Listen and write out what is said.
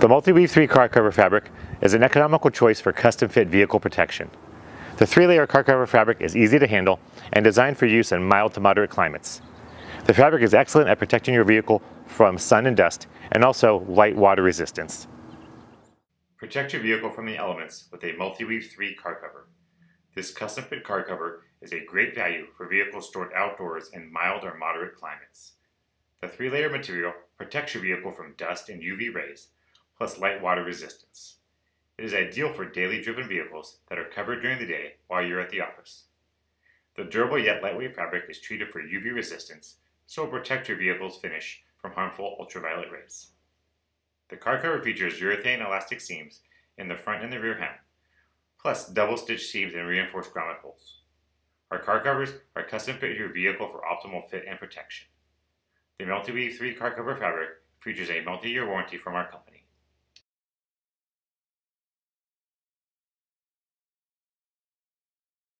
The Multi-Weave 3 car cover fabric is an economical choice for custom-fit vehicle protection. The three-layer car cover fabric is easy to handle and designed for use in mild to moderate climates. The fabric is excellent at protecting your vehicle from sun and dust and also light water resistance. Protect your vehicle from the elements with a Multi-Weave 3 car cover. This custom-fit car cover is a great value for vehicles stored outdoors in mild or moderate climates. The three-layer material protects your vehicle from dust and UV rays, plus light water resistance. It is ideal for daily driven vehicles that are covered during the day while you're at the office. The durable yet lightweight fabric is treated for UV resistance, so it will protect your vehicle's finish from harmful ultraviolet rays. The car cover features urethane elastic seams in the front and the rear hem, plus double stitch seams and reinforced grommet holes. Our car covers are custom fit to your vehicle for optimal fit and protection. The Multi-Weave 3 car cover fabric features a multi-year warranty from our company.